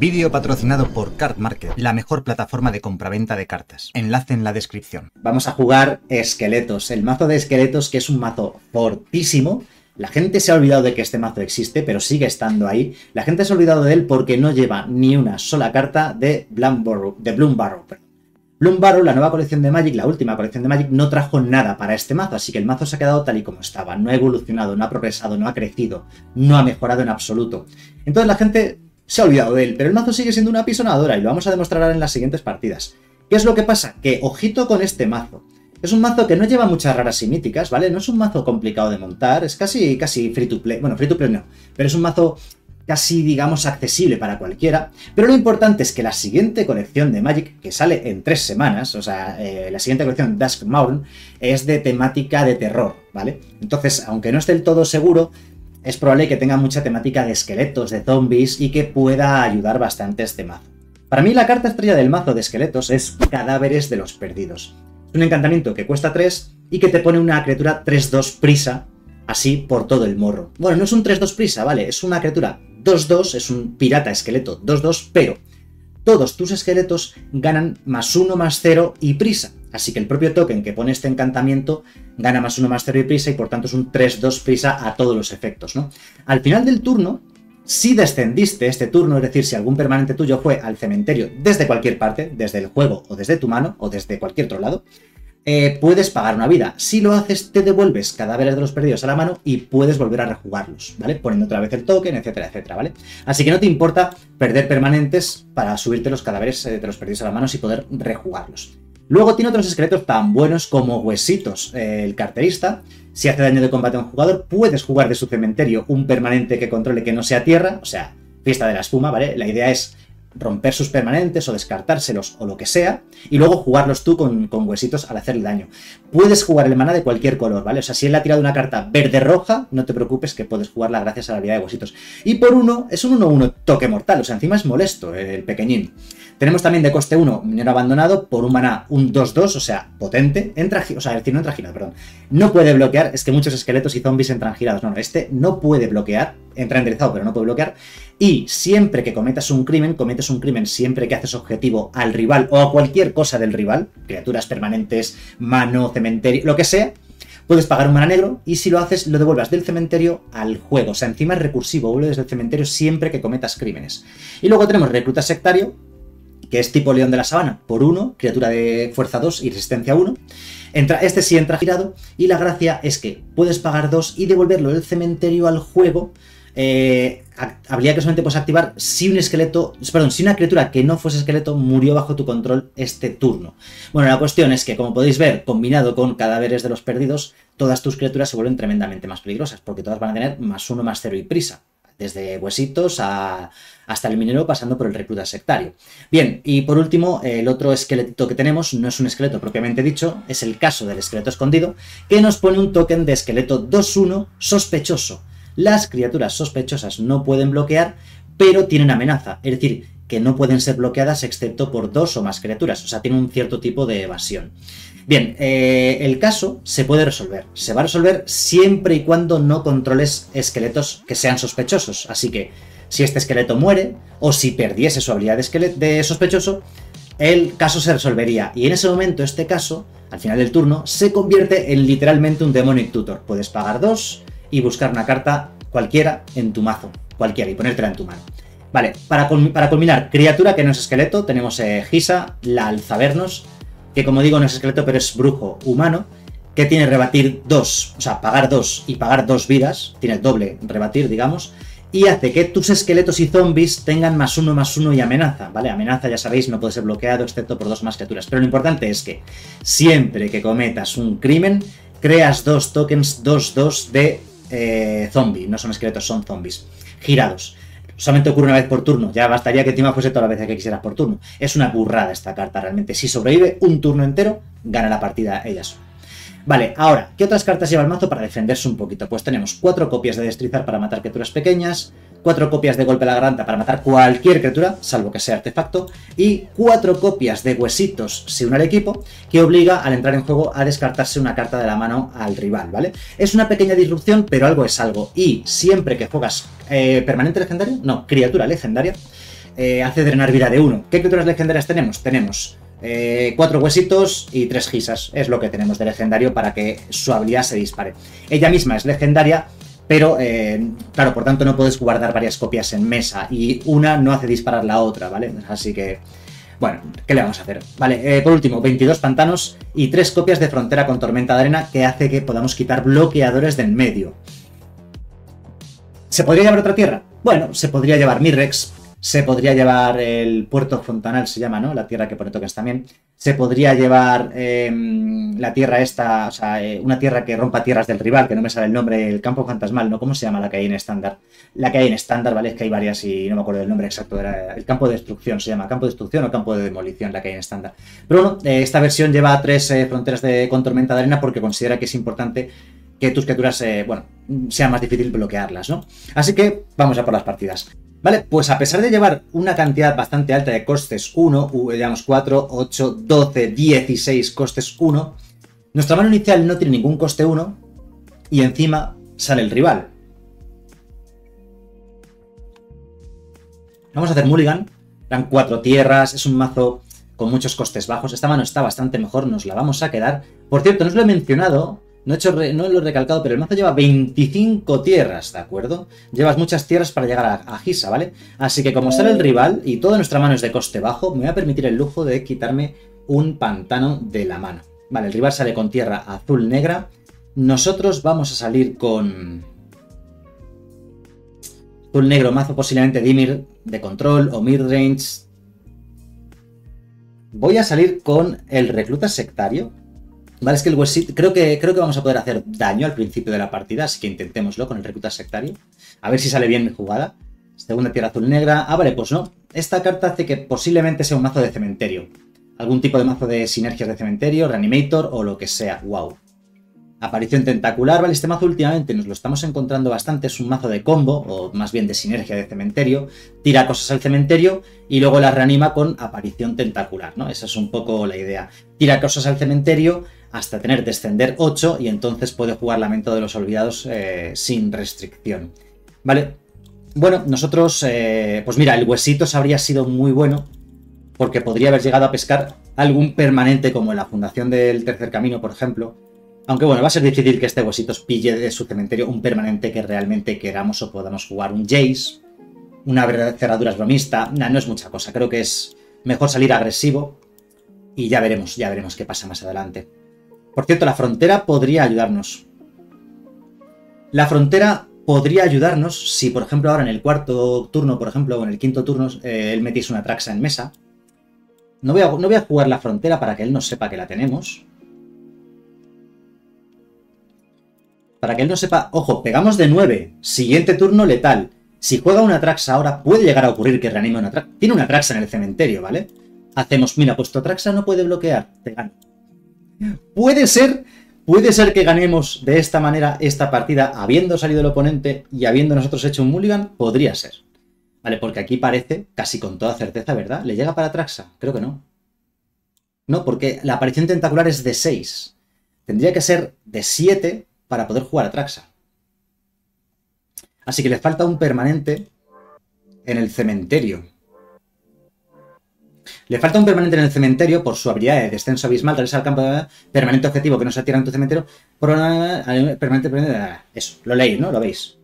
Vídeo patrocinado por Card Market, la mejor plataforma de compraventa de cartas. Enlace en la descripción. Vamos a jugar esqueletos. El mazo de esqueletos, que es un mazo fortísimo. La gente se ha olvidado de que este mazo existe, pero sigue estando ahí. La gente se ha olvidado de él porque no lleva ni una sola carta de, de Bloom Barrow. Bloom Barrow, la nueva colección de Magic, la última colección de Magic, no trajo nada para este mazo, así que el mazo se ha quedado tal y como estaba. No ha evolucionado, no ha progresado, no ha crecido, no ha mejorado en absoluto. Entonces la gente se ha olvidado de él, pero el mazo sigue siendo una pisonadora y lo vamos a demostrar ahora en las siguientes partidas. ¿Qué es lo que pasa? Que ojito con este mazo. Es un mazo que no lleva muchas raras y míticas, ¿vale? No es un mazo complicado de montar, es casi, casi free to play. Bueno, free to play no, pero es un mazo casi, digamos, accesible para cualquiera. Pero lo importante es que la siguiente colección de Magic, que sale en tres semanas, o sea, eh, la siguiente colección, Dusk Mountain, es de temática de terror, ¿vale? Entonces, aunque no esté del todo seguro, es probable que tenga mucha temática de esqueletos, de zombies y que pueda ayudar bastante este mazo. Para mí la carta estrella del mazo de esqueletos es Cadáveres de los Perdidos. Es un encantamiento que cuesta 3 y que te pone una criatura 3-2 prisa, así por todo el morro. Bueno, no es un 3-2 prisa, ¿vale? Es una criatura 2-2, es un pirata esqueleto 2-2, pero todos tus esqueletos ganan más 1 más 0 y prisa. Así que el propio token que pone este encantamiento gana más 1 más 0 y prisa y por tanto es un 3-2 prisa a todos los efectos, ¿no? Al final del turno, si descendiste este turno, es decir, si algún permanente tuyo fue al cementerio desde cualquier parte, desde el juego o desde tu mano o desde cualquier otro lado, eh, puedes pagar una vida. Si lo haces, te devuelves cadáveres de los perdidos a la mano y puedes volver a rejugarlos, ¿vale? Poniendo otra vez el token, etcétera, etcétera, ¿vale? Así que no te importa perder permanentes para subirte los cadáveres eh, de los perdidos a la mano y poder rejugarlos. Luego tiene otros esqueletos tan buenos como Huesitos, el carterista. Si hace daño de combate a un jugador, puedes jugar de su cementerio un permanente que controle que no sea tierra, o sea, fiesta de la espuma, ¿vale? La idea es romper sus permanentes o descartárselos o lo que sea, y luego jugarlos tú con, huesitos al hacerle daño. Puedes jugar el mana de cualquier color, ¿vale? O sea, si él ha tirado una carta verde-roja, no te preocupes que puedes jugarla gracias a la habilidad de huesitos. Y por uno, es un 1-1 toque mortal, o sea, encima es molesto el pequeñín. Tenemos también de coste 1, minero abandonado, por un mana un 2-2, o sea, potente, entra, o sea, el decir, no entra girado, perdón. No puede bloquear, es que muchos esqueletos y zombies entran girados, no, no, este no puede bloquear, entra enderezado, pero no puede bloquear. Y siempre que cometas un crimen, cometes un crimen siempre que haces objetivo al rival o a cualquier cosa del rival, criaturas permanentes, mano, cementerio, lo que sea, puedes pagar un mana negro y si lo haces lo devuelvas del cementerio al juego. O sea, encima es recursivo, vuelve desde el cementerio siempre que cometas crímenes. Y luego tenemos recluta sectario, que es tipo león de la sabana, por uno, criatura de fuerza 2 y resistencia 1. Entra, este sí entra girado y la gracia es que puedes pagar 2 y devolverlo del cementerio al juego eh, habilidad que solamente puedes activar si un esqueleto, perdón, si una criatura que no fuese esqueleto murió bajo tu control este turno. Bueno, la cuestión es que, como podéis ver, combinado con cadáveres de los perdidos, todas tus criaturas se vuelven tremendamente más peligrosas, porque todas van a tener más uno, más cero y prisa. Desde huesitos hasta el minero pasando por el recluta sectario. Bien, y por último, el otro esqueleto que tenemos no es un esqueleto propiamente dicho, es el caso del esqueleto escondido, que nos pone un token de esqueleto 2-1 sospechoso. Las criaturas sospechosas no pueden bloquear, pero tienen amenaza, es decir, que no pueden ser bloqueadas excepto por dos o más criaturas, o sea, tienen un cierto tipo de evasión. Bien, eh, el caso se puede resolver. Se va a resolver siempre y cuando no controles esqueletos que sean sospechosos. Así que, si este esqueleto muere, o si perdiese su habilidad de, de sospechoso, el caso se resolvería. Y en ese momento, este caso, al final del turno, se convierte en literalmente un Demonic Tutor. Puedes pagar dos, y buscar una carta cualquiera en tu mazo, cualquiera, y ponértela en tu mano. Vale, para, para culminar, criatura que no es esqueleto, tenemos eh, Gisa, la Alzavernos, que como digo no es esqueleto, pero es brujo humano, que tiene rebatir dos, o sea, pagar dos y pagar dos vidas, tiene el doble rebatir, digamos, y hace que tus esqueletos y zombies tengan más uno, más uno y amenaza, ¿vale? Amenaza, ya sabéis, no puede ser bloqueado excepto por dos más criaturas, pero lo importante es que siempre que cometas un crimen, creas dos tokens 2-2 de eh, zombie, no son esqueletos, son zombies, girados. Solamente ocurre una vez por turno, ya bastaría que encima fuese toda la vez que quisieras por turno. Es una burrada esta carta realmente. Si sobrevive un turno entero, gana la partida ella sola. Vale, ahora, ¿qué otras cartas lleva el mazo para defenderse un poquito? Pues tenemos cuatro copias de destrizar para matar criaturas pequeñas, cuatro copias de golpe a la garganta para matar cualquier criatura, salvo que sea artefacto, y cuatro copias de huesitos si une al equipo, que obliga al entrar en juego a descartarse una carta de la mano al rival, ¿vale? Es una pequeña disrupción, pero algo es algo, y siempre que juegas eh, permanente legendario, no, criatura legendaria, eh, hace drenar vida de uno. ¿Qué criaturas legendarias tenemos? Tenemos eh, cuatro huesitos y tres gisas. Es lo que tenemos de legendario para que su habilidad se dispare. Ella misma es legendaria, pero eh, claro, por tanto no puedes guardar varias copias en mesa y una no hace disparar la otra, ¿vale? Así que, bueno, ¿qué le vamos a hacer? Vale, eh, por último, 22 pantanos y tres copias de frontera con tormenta de arena que hace que podamos quitar bloqueadores del medio. ¿Se podría llevar otra tierra? Bueno, se podría llevar Mirrex, se podría llevar el puerto Fontanal, se llama, ¿no? La tierra que pone tokens también. Se podría llevar em, la tierra esta, o sea, eh, una tierra que rompa tierras del rival, que no me sale el nombre, el campo fantasmal, ¿no? ¿Cómo se llama la que hay en estándar? La que hay en estándar, ¿vale? Es que hay varias y no me acuerdo del nombre exacto. Era el campo de destrucción se llama, campo de destrucción o campo de demolición, la que hay en estándar. Pero bueno, eh, esta versión lleva tres eh, fronteras de, con tormenta de arena porque considera que es importante que tus criaturas, bueno, sea más difícil bloquearlas, ¿no? Así que vamos a por las partidas. Vale, pues a pesar de llevar una cantidad bastante alta de costes 1, digamos 4, 8, 12, 16 costes 1, nuestra mano inicial no tiene ningún coste 1 y encima sale el rival. Vamos a hacer mulligan, dan 4 tierras, es un mazo con muchos costes bajos, esta mano está bastante mejor, nos la vamos a quedar. Por cierto, no os lo he mencionado, no, he hecho no lo he recalcado, pero el mazo lleva 25 tierras, ¿de acuerdo? Llevas muchas tierras para llegar a, Gisa, ¿vale? Así que como sale el rival y toda nuestra mano es de coste bajo, me voy a permitir el lujo de quitarme un pantano de la mano. Vale, el rival sale con tierra azul-negra. Nosotros vamos a salir con... Azul-negro, mazo posiblemente Dimir de control o midrange. Voy a salir con el recluta sectario. Vale, es que el huesito. Creo que, creo que vamos a poder hacer daño al principio de la partida, así que intentémoslo con el recluta sectario. A ver si sale bien mi jugada. Segunda tierra azul negra. Ah, vale, pues no. Esta carta hace que posiblemente sea un mazo de cementerio. Algún tipo de mazo de sinergias de cementerio, reanimator o lo que sea. Wow. Aparición tentacular, vale, este mazo últimamente nos lo estamos encontrando bastante, es un mazo de combo, o más bien de sinergia de cementerio, tira cosas al cementerio y luego las reanima con aparición tentacular, ¿no? Esa es un poco la idea. Tira cosas al cementerio hasta tener descender 8 y entonces puede jugar Lamento de los Olvidados eh, sin restricción. ¿Vale? Bueno, nosotros, eh, pues mira, el Huesitos habría sido muy bueno porque podría haber llegado a pescar algún permanente como en la Fundación del Tercer Camino, por ejemplo. Aunque bueno, va a ser difícil que este Huesitos pille de su cementerio un permanente que realmente queramos o podamos jugar. Un Jace, una cerradura bromista, no es mucha cosa. Creo que es mejor salir agresivo y ya veremos, ya veremos qué pasa más adelante. Por cierto, la frontera podría ayudarnos. La frontera podría ayudarnos si, por ejemplo, ahora en el cuarto turno, por ejemplo, o en el quinto turno, eh, él metiese una traxa en mesa. No voy, a, jugar la frontera para que él no sepa que la tenemos. Para que él no sepa... Ojo, pegamos de 9. Siguiente turno letal. Si juega una Traxa ahora, puede llegar a ocurrir que reanime una Traxa. Tiene una Traxa en el cementerio, ¿vale? Hacemos, mira, pues tu Traxa no puede bloquear. Te gano. Puede ser, puede ser que ganemos de esta manera esta partida habiendo salido el oponente y habiendo nosotros hecho un mulligan, podría ser. Vale, porque aquí parece, casi con toda certeza, ¿verdad? ¿Le llega para Traxa? Creo que no. No, porque la aparición tentacular es de 6. Tendría que ser de 7 para poder jugar a Traxa. Así que le falta un permanente en el cementerio. Le falta un permanente en el cementerio por su habilidad de descenso abismal, regresa al campo de permanente objetivo que no se atira en tu cementerio. Por permanente, eso, lo leéis, ¿no? Lo veis.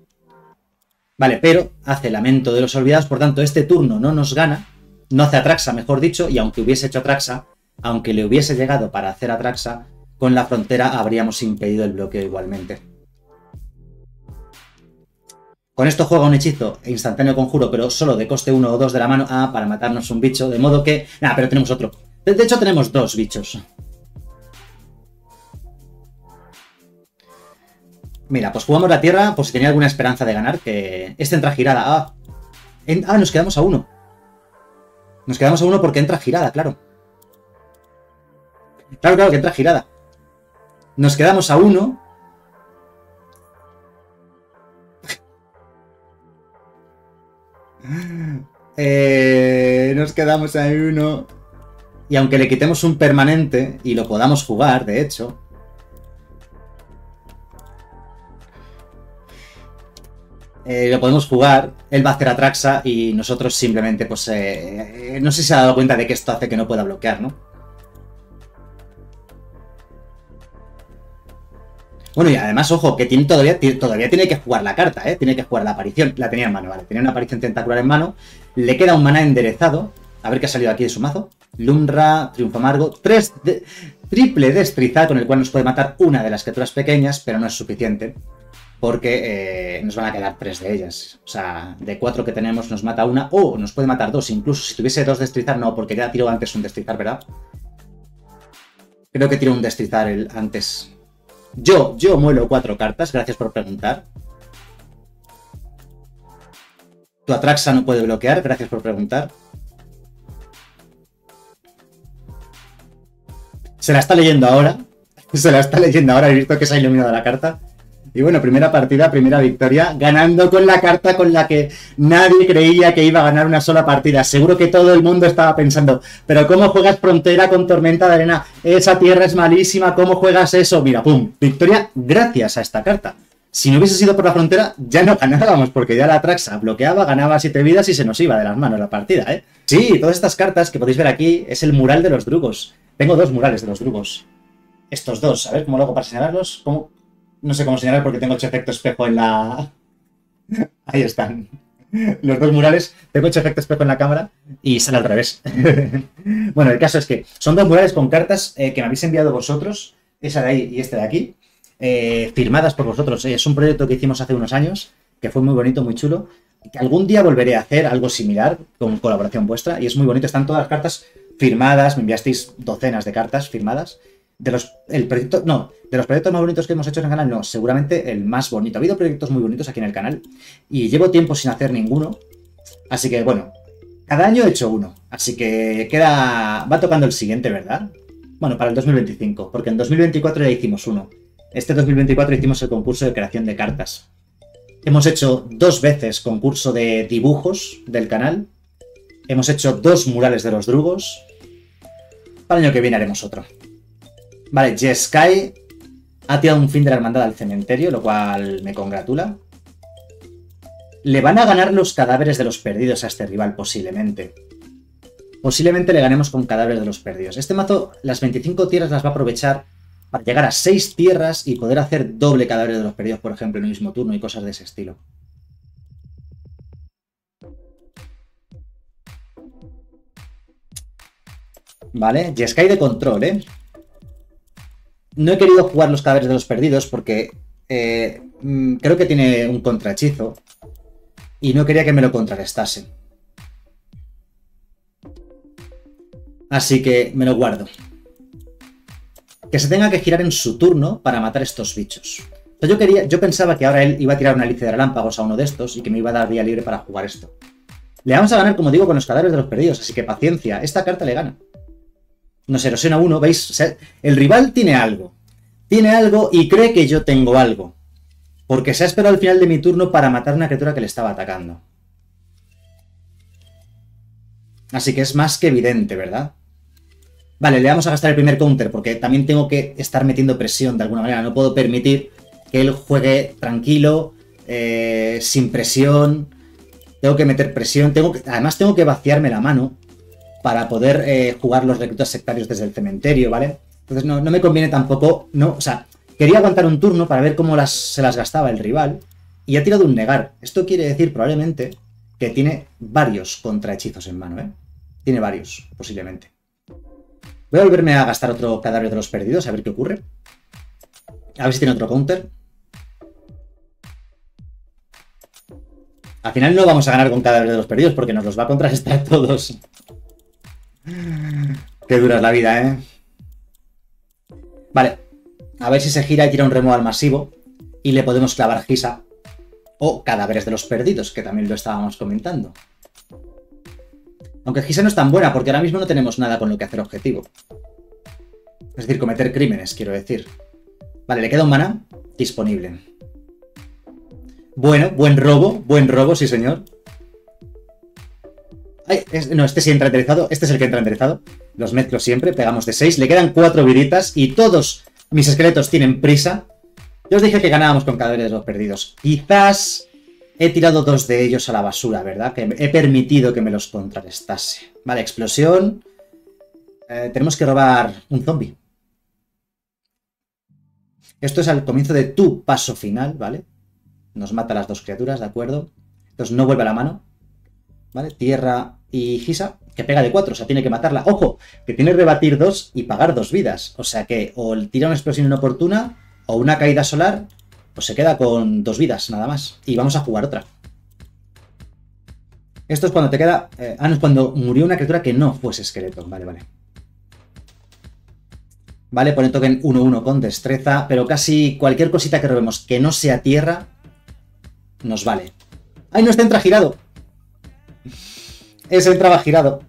Vale, pero hace lamento de los olvidados, por tanto, este turno no nos gana, no hace Atraxa, mejor dicho, y aunque hubiese hecho Atraxa, aunque le hubiese llegado para hacer Atraxa, con la frontera habríamos impedido el bloqueo igualmente. Con esto juega un hechizo instantáneo conjuro, pero solo de coste 1 o 2 de la mano A para matarnos un bicho, de modo que... Nada, pero tenemos otro. De hecho, tenemos dos bichos. Mira, pues jugamos la tierra por si tenía alguna esperanza de ganar, que este entra girada. Ah, ah, nos quedamos a uno. Nos quedamos a uno porque entra girada, claro. Claro, claro, que entra girada. Nos quedamos a uno Eh, nos quedamos ahí uno. Y aunque le quitemos un permanente y lo podamos jugar, de hecho. eh, lo podemos jugar, él va a hacer Atraxa y nosotros simplemente, pues, eh, no sé si se ha dado cuenta de que esto hace que no pueda bloquear, ¿no? Bueno, y además, ojo, que tiene todavía, todavía tiene que jugar la carta, ¿eh? Tiene que jugar la aparición. La tenía en mano, vale. Tenía una aparición tentacular en mano. Le queda un maná enderezado. A ver qué ha salido aquí de su mazo. Lumra, Triunfo Amargo. Tres triple destrizar, con el cual nos puede matar una de las criaturas pequeñas, pero no es suficiente porque eh, nos van a quedar tres de ellas. O sea, de cuatro que tenemos nos mata una, o nos puede matar dos, incluso si tuviese dos destrizar, no, porque ya tiró antes un destrizar, ¿verdad? Creo que tiró un destrizar el antes. Yo, yo muelo cuatro cartas, gracias por preguntar. Tu Atraxa no puede bloquear, gracias por preguntar. Se la está leyendo ahora. Se la está leyendo ahora, he visto que se ha iluminado la carta. Y bueno, primera partida, primera victoria, ganando con la carta con la que nadie creía que iba a ganar una sola partida. Seguro que todo el mundo estaba pensando, pero ¿cómo juegas frontera con tormenta de arena? Esa tierra es malísima, ¿cómo juegas eso? Mira, ¡pum! Victoria gracias a esta carta. Si no hubiese sido por la frontera, ya no ganábamos, porque ya la Traxa bloqueaba, ganaba siete vidas y se nos iba de las manos la partida, ¿eh? Sí, todas estas cartas que podéis ver aquí es el mural de los drugos. Tengo dos murales de los drugos. Estos dos, a ver cómo lo hago para señalarlos. ¿Cómo, no sé cómo señalar porque tengo hecho efecto espejo en la... Ahí están. Los dos murales. Tengo hecho efecto espejo en la cámara y sale al revés. bueno, el caso es que son dos murales con cartas eh, que me habéis enviado vosotros, esa de ahí y este de aquí, eh, firmadas por vosotros. Es un proyecto que hicimos hace unos años, que fue muy bonito, muy chulo, que algún día volveré a hacer algo similar con colaboración vuestra y es muy bonito. Están todas las cartas firmadas, me enviasteis docenas de cartas firmadas de los, el proyecto, no, de los proyectos más bonitos que hemos hecho en el canal, no, seguramente el más bonito. Ha habido proyectos muy bonitos aquí en el canal y llevo tiempo sin hacer ninguno. Así que bueno, cada año he hecho uno. Así que queda, va tocando el siguiente, ¿verdad? Bueno, para el 2025, porque en 2024 ya hicimos uno. Este 2024 hicimos el concurso de creación de cartas. Hemos hecho dos veces concurso de dibujos del canal. Hemos hecho dos murales de los drugos. Para el año que viene haremos otro. Vale, Jeskai ha tirado un fin de la hermandad al cementerio, lo cual me congratula. Le van a ganar los cadáveres de los perdidos a este rival, posiblemente. Posiblemente le ganemos con cadáveres de los perdidos. Este mazo, las 25 tierras las va a aprovechar para llegar a 6 tierras y poder hacer doble cadáveres de los perdidos, por ejemplo, en el mismo turno y cosas de ese estilo. Vale, Jeskai de control, ¿eh? No he querido jugar los cadáveres de los perdidos porque eh, mm, creo que tiene un contrahechizo y no quería que me lo contrarrestase. Así que me lo guardo. Que se tenga que girar en su turno para matar estos bichos. yo, quería, yo pensaba que ahora él iba a tirar una alicia de relámpagos a uno de estos y que me iba a dar vía libre para jugar esto. Le vamos a ganar, como digo, con los cadáveres de los perdidos, así que paciencia, esta carta le gana nos erosiona uno, ¿veis? el rival tiene algo. Tiene algo y cree que yo tengo algo. Porque se ha esperado al final de mi turno para matar una criatura que le estaba atacando. Así que es más que evidente, ¿verdad? Vale, le vamos a gastar el primer counter porque también tengo que estar metiendo presión de alguna manera. No puedo permitir que él juegue tranquilo, eh, sin presión. Tengo que meter presión. Tengo que, además tengo que vaciarme la mano para poder eh, jugar los reclutas sectarios desde el cementerio, ¿vale? Entonces no, me conviene tampoco, no, o sea, quería aguantar un turno para ver cómo se las gastaba el rival y ha tirado un negar. Esto quiere decir probablemente que tiene varios contrahechizos en mano, ¿eh? Tiene varios, posiblemente. Voy a volverme a gastar otro cadáver de los perdidos, a ver qué ocurre. A ver si tiene otro counter. Al final no vamos a ganar con cadáveres de los perdidos porque nos los va a contrarrestar todos. Qué dura es la vida, ¿eh? Vale. A ver si se gira y tira un removal masivo. Y le podemos clavar Gisa. O cadáveres de los perdidos, que también lo estábamos comentando. Aunque Gisa no es tan buena, porque ahora mismo no tenemos nada con lo que hacer objetivo. Es decir, cometer crímenes, quiero decir. Vale, le queda un mana disponible. Bueno, buen robo, buen robo, sí señor no, este sí entra enderezado. Este es el que entra enderezado. Los mezclo siempre. Pegamos de 6. Le quedan 4 viritas. Y todos mis esqueletos tienen prisa. Yo os dije que ganábamos con cadáveres de los perdidos. Quizás He tirado dos de ellos a la basura, ¿verdad? Que he permitido que me los contrarrestase. Vale, explosión. Eh, tenemos que robar un zombie. Esto es al comienzo de tu paso final, ¿vale? Nos mata las dos criaturas, ¿de acuerdo? Entonces no vuelve a la mano. ¿Vale? Tierra y Gisa, que pega de cuatro, o sea, tiene que matarla. ¡Ojo! Que tiene que rebatir dos y pagar dos vidas. O sea que o tira una explosión inoportuna o una caída solar pues se queda con dos vidas nada más. Y vamos a jugar otra. Esto es cuando te queda... Eh, ah, no, es cuando murió una criatura que no fuese esqueleto. Vale, vale. Vale, pone token 1-1 con destreza, pero casi cualquier cosita que robemos que no sea tierra, nos vale. ¡Ay, no está entra girado! Ese entraba girado.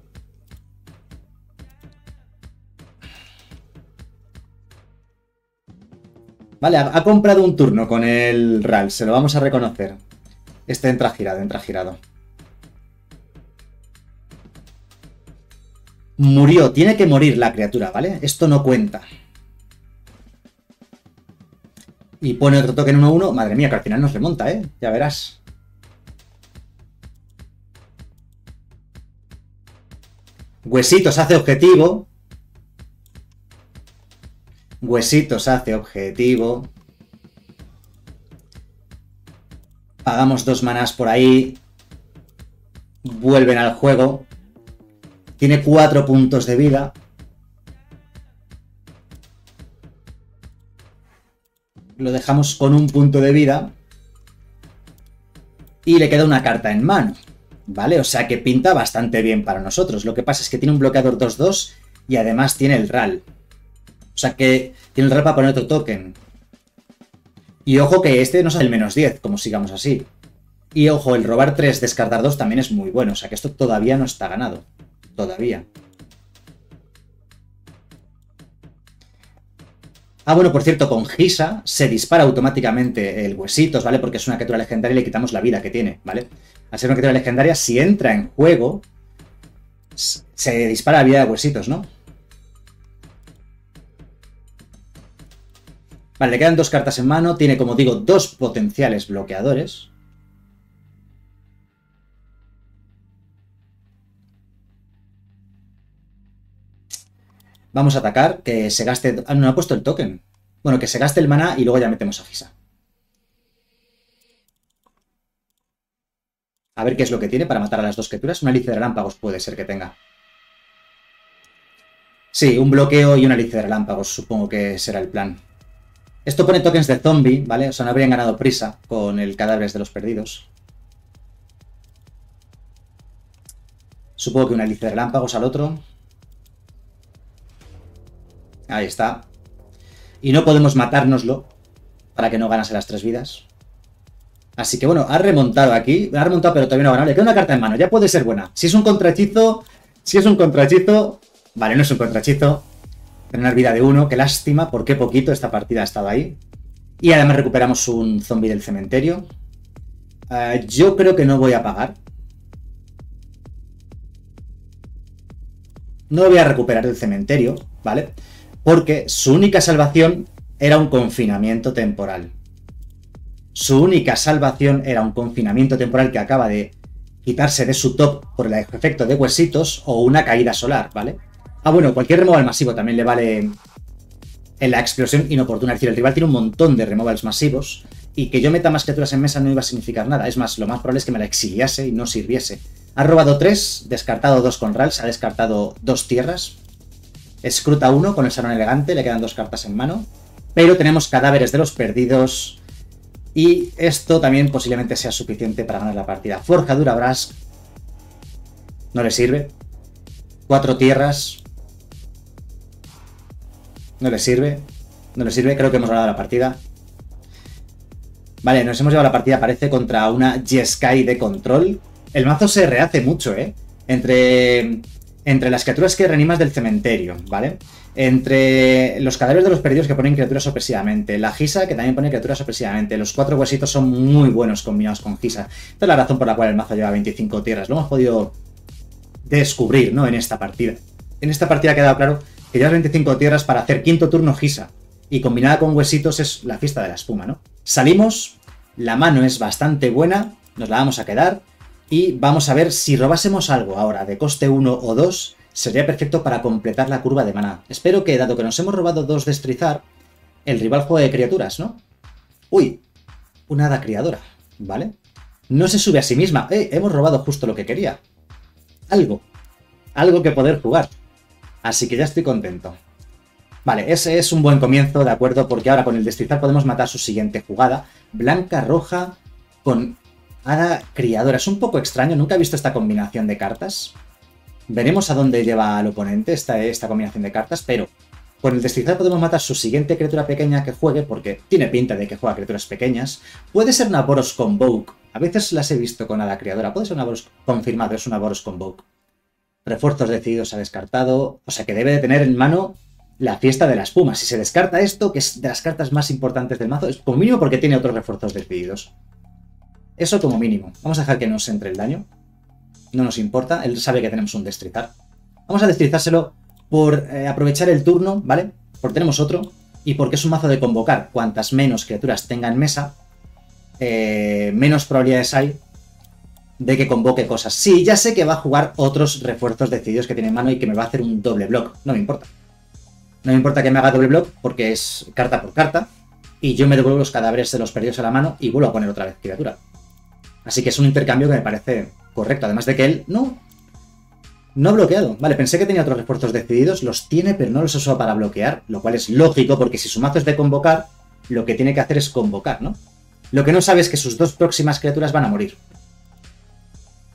Vale, ha, comprado un turno con el RAL, se lo vamos a reconocer. Este entra girado, entra girado. Murió, tiene que morir la criatura, ¿vale? Esto no cuenta. Y pone otro token 1-1. Madre mía, que al final nos remonta, ¿eh? Ya verás. Huesitos hace objetivo. Huesitos hace objetivo. Pagamos dos manas por ahí. Vuelven al juego. Tiene cuatro puntos de vida. Lo dejamos con un punto de vida. Y le queda una carta en mano. ¿Vale? O sea que pinta bastante bien para nosotros. Lo que pasa es que tiene un bloqueador 2-2 y además tiene el RAL. O sea que tiene el RAL para poner otro token. Y ojo que este no es el menos 10, como sigamos así. Y ojo, el robar 3, descartar 2 también es muy bueno. O sea que esto todavía no está ganado. Todavía. Ah, bueno, por cierto, con Gisa se dispara automáticamente el huesitos, ¿vale? Porque es una criatura legendaria y le quitamos la vida que tiene, ¿vale? Al ser una criatura legendaria, si entra en juego, se dispara la vida de huesitos, ¿no? Vale, le quedan dos cartas en mano, tiene, como digo, dos potenciales bloqueadores. Vamos a atacar, que se gaste... Ah, no ha puesto el token. Bueno, que se gaste el mana y luego ya metemos a Gisa. A ver qué es lo que tiene para matar a las dos criaturas. Una lice de relámpagos puede ser que tenga. Sí, un bloqueo y una lice de relámpagos, supongo que será el plan. Esto pone tokens de zombie, ¿vale? O sea, no habrían ganado prisa con el cadáveres de los perdidos. Supongo que una lice de relámpagos al otro. Ahí está. Y no podemos matárnoslo para que no ganase las tres vidas. Así que bueno, ha remontado aquí. Ha remontado, pero todavía no ha ganado. Le queda una carta en mano. Ya puede ser buena. Si es un contrahechizo... Si es un contrahechizo... Vale, no es un contrahechizo. Tener vida de uno. Qué lástima. Por qué poquito esta partida ha estado ahí. Y además recuperamos un zombie del cementerio. Eh, yo creo que no voy a pagar. No voy a recuperar el cementerio, ¿vale? Porque su única salvación era un confinamiento temporal. Su única salvación era un confinamiento temporal que acaba de quitarse de su top por el efecto de huesitos o una caída solar, ¿vale? Ah, bueno, cualquier removal masivo también le vale en la explosión inoportuna. Es decir, el rival tiene un montón de removals masivos y que yo meta más criaturas en mesa no iba a significar nada. Es más, lo más probable es que me la exiliase y no sirviese. Ha robado tres, descartado dos con Rals, ha descartado dos tierras, Escruta uno con el salón elegante, le quedan dos cartas en mano. Pero tenemos cadáveres de los perdidos. Y esto también posiblemente sea suficiente para ganar la partida. Forjadura Brass. No le sirve. Cuatro tierras. No le sirve. No le sirve. Creo que hemos ganado la partida. Vale, nos hemos llevado la partida, parece, contra una Jeskai de control. El mazo se rehace mucho, ¿eh? Entre entre las criaturas que reanimas del cementerio, ¿vale? Entre los cadáveres de los perdidos que ponen criaturas opresivamente, la Gisa que también pone criaturas opresivamente, los cuatro huesitos son muy buenos combinados con Gisa. Esta es la razón por la cual el mazo lleva 25 tierras, lo hemos podido descubrir, ¿no? En esta partida. En esta partida ha quedado claro que llevas 25 tierras para hacer quinto turno Gisa, y combinada con huesitos es la fiesta de la espuma, ¿no? Salimos, la mano es bastante buena, Nos la vamos a quedar. Y vamos a ver si robásemos algo ahora de coste 1 o 2, sería perfecto para completar la curva de maná. Espero que, dado que nos hemos robado dos destrizar, el rival juegue de criaturas, ¿no? Uy, una hada criadora, ¿vale? No se sube a sí misma. ¡Eh! Hemos robado justo lo que quería. Algo. Algo que poder jugar. Así que ya estoy contento. Vale, ese es un buen comienzo, ¿de acuerdo? Porque ahora con el destrizar podemos matar su siguiente jugada. Blanca, roja, con hada criadora. Es un poco extraño, nunca he visto esta combinación de cartas. Veremos a dónde lleva al oponente esta, esta combinación de cartas, pero con el destrizar podemos matar su siguiente criatura pequeña que juegue, porque tiene pinta de que juega criaturas pequeñas. Puede ser una Boros Convoke. A veces las he visto con hada criadora. Puede ser una Boros confirmado, es una Boros Convoke. Refuerzos decididos ha descartado. O sea que debe de tener en mano la fiesta de la espuma. Si se descarta esto, que es de las cartas más importantes del mazo, es como mínimo porque tiene otros refuerzos decididos. Eso como mínimo. Vamos a dejar que nos entre el daño. No nos importa, él sabe que tenemos un destrizar. Vamos a destrizárselo por eh, aprovechar el turno, ¿vale? Porque tenemos otro. Y porque es un mazo de convocar. Cuantas menos criaturas tenga en mesa, eh, menos probabilidades hay de que convoque cosas. Sí, ya sé que va a jugar otros refuerzos decididos que tiene en mano y que me va a hacer un doble block. No me importa. No me importa que me haga doble block porque es carta por carta. Y yo me devuelvo los cadáveres de los perdidos a la mano y vuelvo a poner otra vez criatura. Así que es un intercambio que me parece correcto. Además de que él no. No ha bloqueado. Vale, pensé que tenía otros refuerzos decididos. Los tiene, pero no los usó para bloquear. Lo cual es lógico, porque si su mazo es de convocar, lo que tiene que hacer es convocar, ¿no? Lo que no sabe es que sus dos próximas criaturas van a morir.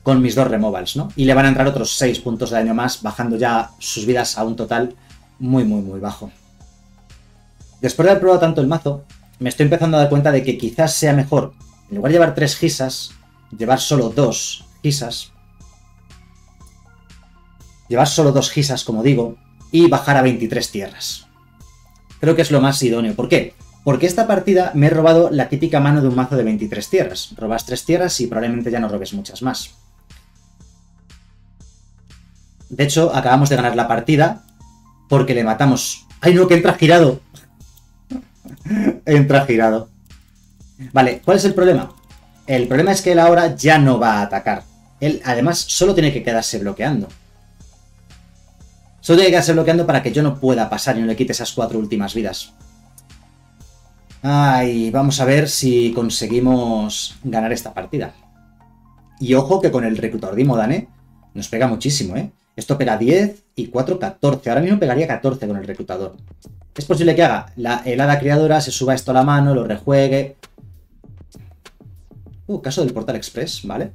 Con mis dos removals, ¿no? Y le van a entrar otros 6 puntos de daño más, bajando ya sus vidas a un total muy, muy, muy bajo. Después de haber probado tanto el mazo, me estoy empezando a dar cuenta de que quizás sea mejor, en lugar de llevar tres gisas, llevar solo dos gisas. Llevar solo dos gisas, como digo, y bajar a 23 tierras. Creo que es lo más idóneo. ¿Por qué? Porque esta partida me he robado la típica mano de un mazo de 23 tierras. Robas tres tierras y probablemente ya no robes muchas más. De hecho, acabamos de ganar la partida porque le matamos. ¡Ay, no, que entra girado! entra girado. Vale, ¿cuál es el problema? El problema es que él ahora ya no va a atacar. Él, además, solo tiene que quedarse bloqueando. Solo tiene que quedarse bloqueando para que yo no pueda pasar y no le quite esas cuatro últimas vidas. Ay, vamos a ver si conseguimos ganar esta partida. Y ojo que con el reclutador de Modane nos pega muchísimo, ¿eh? Esto pega 10 y 4, 14. Ahora mismo pegaría 14 con el reclutador. Es posible que haga la helada criadora, se suba esto a la mano, lo rejuegue. Uh, caso del Portal Express, ¿vale?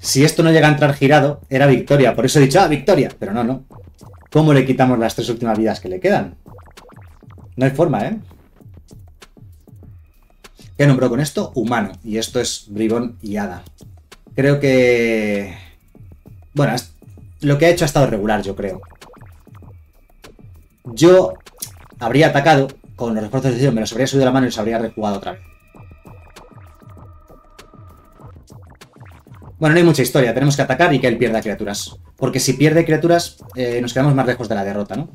Si esto no llega a entrar girado, era victoria. Por eso he dicho, ah, victoria. Pero no, no. ¿Cómo le quitamos las tres últimas vidas que le quedan? No hay forma, ¿eh? ¿Qué nombró con esto? Humano. Y esto es Bribón y Hada. Creo que... Bueno, lo que ha hecho ha estado regular, yo creo. Yo habría atacado con los refuerzos de decisión, me los habría subido la mano y los habría rejugado otra vez. Bueno, no hay mucha historia, tenemos que atacar y que él pierda criaturas. Porque si pierde criaturas, eh, nos quedamos más lejos de la derrota, ¿no?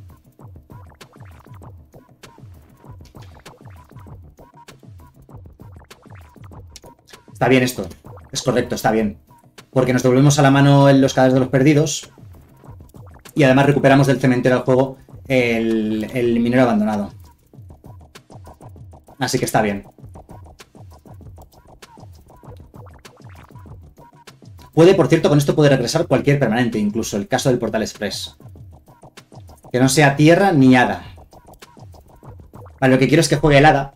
Está bien esto. Es correcto, está bien. Porque nos devolvemos a la mano en los cadáveres de los perdidos. Y además recuperamos del cementerio del juego el minero abandonado. Así que está bien. Puede, por cierto, con esto puede regresar cualquier permanente, incluso el caso del Portal Express. Que no sea tierra ni hada. Lo que quiero es que juegue el hada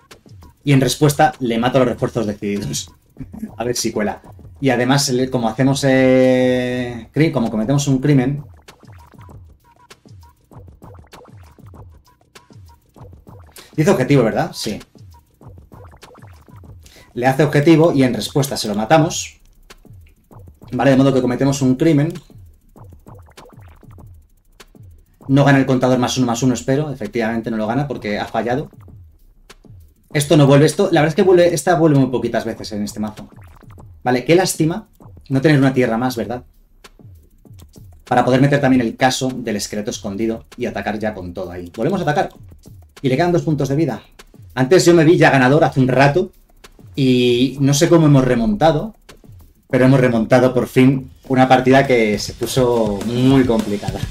y en respuesta le mato los refuerzos decididos. A ver si cuela. Y además, como hacemos... Eh, como cometemos un crimen... Dice objetivo, ¿verdad? Sí. Le hace objetivo y en respuesta se lo matamos. Vale, de modo que cometemos un crimen. No gana el contador más uno más uno, espero. Efectivamente no lo gana porque ha fallado. Esto no vuelve. Esto, la verdad es que vuelve, esta vuelve muy poquitas veces en este mazo. Vale, qué lástima no tener una tierra más, ¿verdad? Para poder meter también el caso del esqueleto escondido y atacar ya con todo ahí. Volvemos a atacar. Y le quedan dos puntos de vida. Antes yo me vi ya ganador hace un rato Y no sé cómo hemos remontado, pero hemos remontado por fin una partida que se puso muy complicada.